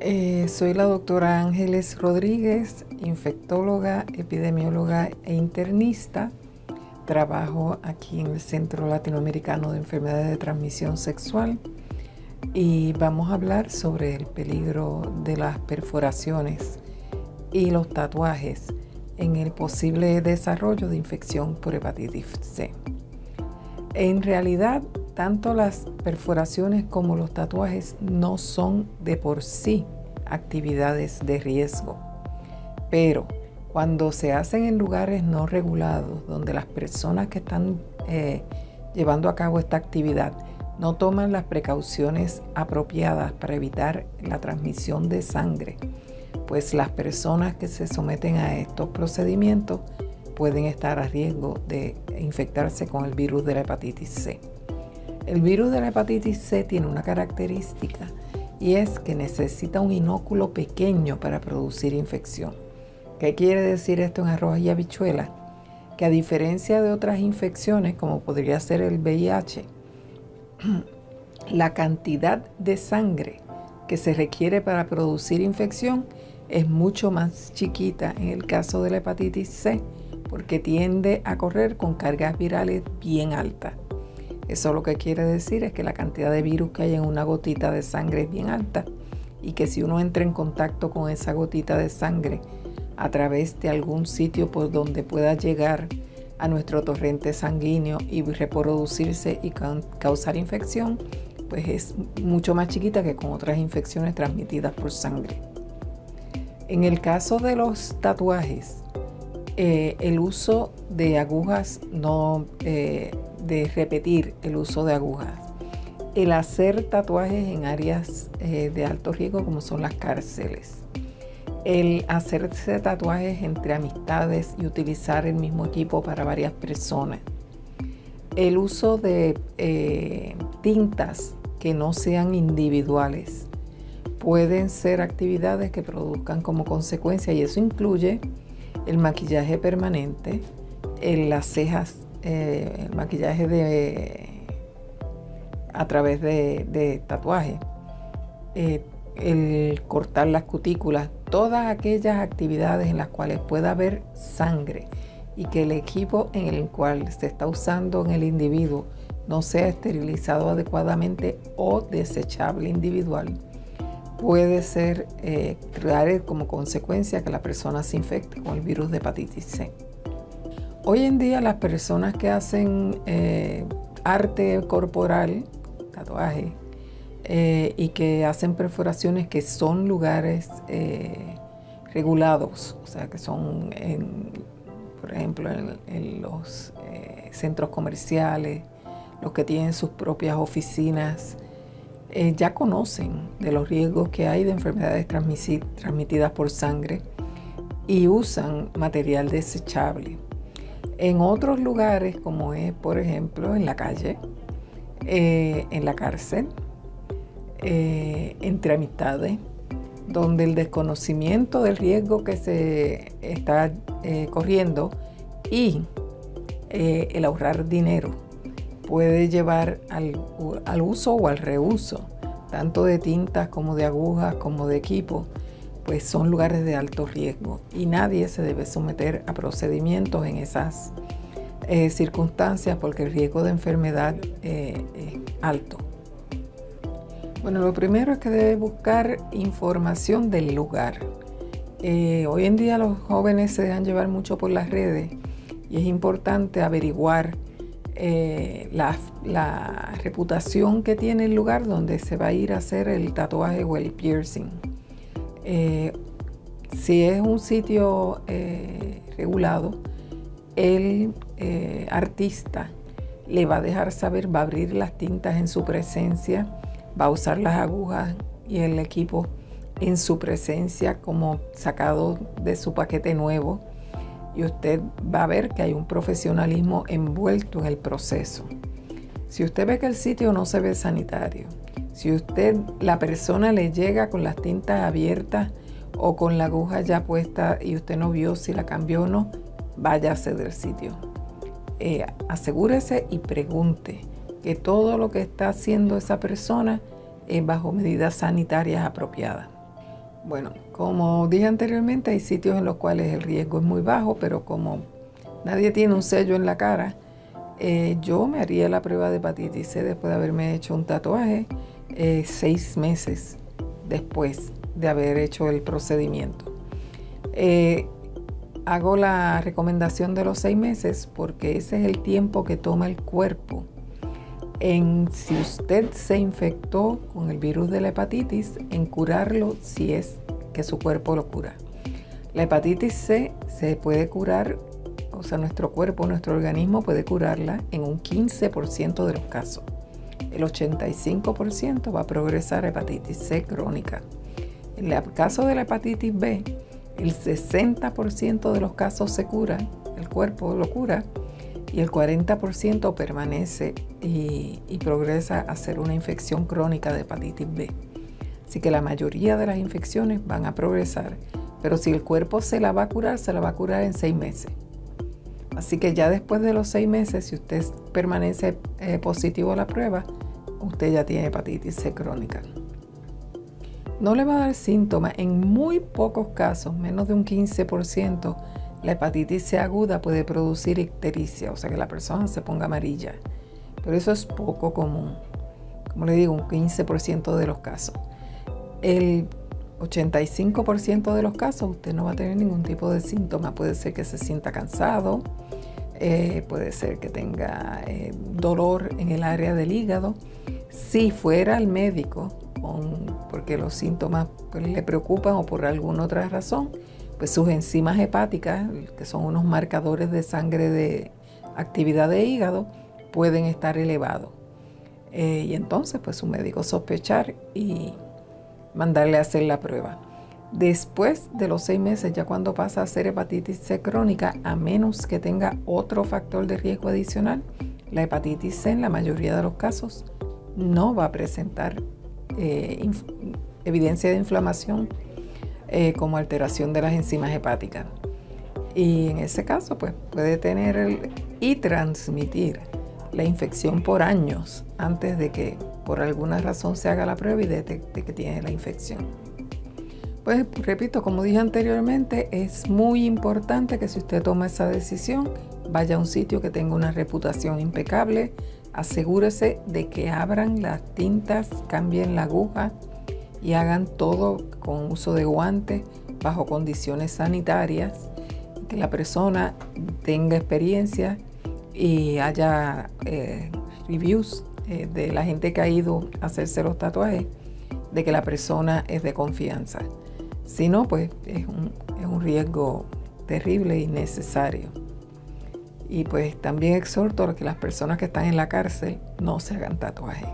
Eh, soy la doctora Ángeles Rodríguez, infectóloga, epidemióloga e internista. Trabajo aquí en el Centro Latinoamericano de Enfermedades de Transmisión Sexual y vamos a hablar sobre el peligro de las perforaciones y los tatuajes en el posible desarrollo de infección por hepatitis C. En realidad, tanto las perforaciones como los tatuajes no son de por sí actividades de riesgo, pero cuando se hacen en lugares no regulados, donde las personas que están eh, llevando a cabo esta actividad no toman las precauciones apropiadas para evitar la transmisión de sangre, pues las personas que se someten a estos procedimientos pueden estar a riesgo de infectarse con el virus de la hepatitis C. El virus de la hepatitis C tiene una característica y es que necesita un inóculo pequeño para producir infección. ¿Qué quiere decir esto en arroz y habichuela? Que a diferencia de otras infecciones como podría ser el VIH, la cantidad de sangre que se requiere para producir infección es mucho más chiquita en el caso de la hepatitis C porque tiende a correr con cargas virales bien altas. Eso lo que quiere decir es que la cantidad de virus que hay en una gotita de sangre es bien alta y que si uno entra en contacto con esa gotita de sangre a través de algún sitio por donde pueda llegar a nuestro torrente sanguíneo y reproducirse y causar infección, pues es mucho más chiquita que con otras infecciones transmitidas por sangre. En el caso de los tatuajes, eh, el uso de agujas, no eh, de repetir el uso de agujas, el hacer tatuajes en áreas eh, de alto riesgo como son las cárceles, el hacerse tatuajes entre amistades y utilizar el mismo equipo para varias personas, el uso de tintas que no sean individuales, pueden ser actividades que produzcan como consecuencia y eso incluye el maquillaje permanente, las cejas, eh, el maquillaje de, a través de, tatuaje, eh, el cortar las cutículas, todas aquellas actividades en las cuales pueda haber sangre y que el equipo en el cual se está usando en el individuo no sea esterilizado adecuadamente o desechable individual puede ser eh, como consecuencia que la persona se infecte con el virus de hepatitis C. Hoy en día las personas que hacen eh, arte corporal, tatuaje, eh, y que hacen perforaciones que son lugares regulados, o sea, que son, por ejemplo, en los centros comerciales, los que tienen sus propias oficinas, eh, ya conocen de los riesgos que hay de enfermedades transmitidas por sangre y usan material desechable. En otros lugares, como es por ejemplo en la calle, eh, en la cárcel, eh, entre amistades, donde el desconocimiento del riesgo que se está corriendo y el ahorrar dinero puede llevar al, uso o al reuso, tanto de tintas como de agujas, como de equipo, pues son lugares de alto riesgo y nadie se debe someter a procedimientos en esas eh, circunstancias porque el riesgo de enfermedad eh, es alto. Bueno, lo primero es que debe buscar información del lugar. Eh, hoy en día los jóvenes se dejan llevar mucho por las redes y es importante averiguar la, reputación que tiene el lugar donde se va a ir a hacer el tatuaje o el piercing. Eh, si es un sitio eh, regulado, el artista le va a dejar saber, va a abrir las tintas en su presencia, va a usar las agujas y el equipo en su presencia como sacado de su paquete nuevo y usted va a ver que hay un profesionalismo envuelto en el proceso. Si usted ve que el sitio no se ve sanitario, si usted, la persona le llega con las tintas abiertas o con la aguja ya puesta y usted no vio si la cambió o no, váyase del sitio. Eh, asegúrese y pregunte que todo lo que está haciendo esa persona es bajo medidas sanitarias apropiadas. Bueno, como dije anteriormente, hay sitios en los cuales el riesgo es muy bajo, pero como nadie tiene un sello en la cara, eh, yo me haría la prueba de hepatitis C después de haberme hecho un tatuaje eh, seis meses después de haber hecho el procedimiento. Eh, hago la recomendación de los seis meses porque ese es el tiempo que toma el cuerpo en si usted se infectó con el virus de la hepatitis, en curarlo si es que su cuerpo lo cura. La hepatitis C se puede curar, o sea, nuestro cuerpo, nuestro organismo puede curarla en un 15% de los casos. El 85% va a progresar a hepatitis C crónica. En el caso de la hepatitis B, el 60% de los casos se curan, el cuerpo lo cura, y el 40% permanece y, progresa a ser una infección crónica de hepatitis B. Así que la mayoría de las infecciones van a progresar, pero si el cuerpo se la va a curar, se la va a curar en seis meses. Así que ya después de los seis meses, si usted permanece eh, positivo a la prueba, usted ya tiene hepatitis C crónica. No le va a dar síntomas. En muy pocos casos, menos de un 15%, la hepatitis C aguda puede producir ictericia, o sea que la persona se ponga amarilla. Pero eso es poco común. Como le digo, un 15% de los casos. El 85% de los casos usted no va a tener ningún tipo de síntoma. Puede ser que se sienta cansado, eh, puede ser que tenga eh, dolor en el área del hígado. Si fuera al médico porque los síntomas le preocupan o por alguna otra razón, pues sus enzimas hepáticas, que son unos marcadores de sangre de actividad de hígado, pueden estar elevados. Eh, y entonces, pues su médico sospechar y mandarle a hacer la prueba. Después de los seis meses, ya cuando pasa a ser hepatitis C crónica, a menos que tenga otro factor de riesgo adicional, la hepatitis C en la mayoría de los casos no va a presentar eh, evidencia de inflamación eh, como alteración de las enzimas hepáticas. Y en ese caso, pues puede tener y transmitir la infección por años antes de que por alguna razón se haga la prueba y detecte que tiene la infección. Pues repito, como dije anteriormente, es muy importante que si usted toma esa decisión, vaya a un sitio que tenga una reputación impecable, asegúrese de que abran las tintas, cambien la aguja y hagan todo con uso de guantes bajo condiciones sanitarias, que la persona tenga experiencia y haya eh, reviews eh, de la gente que ha ido a hacerse los tatuajes, de que la persona es de confianza. Si no, pues es un, es un riesgo terrible y necesario. Y pues también exhorto a que las personas que están en la cárcel no se hagan tatuajes.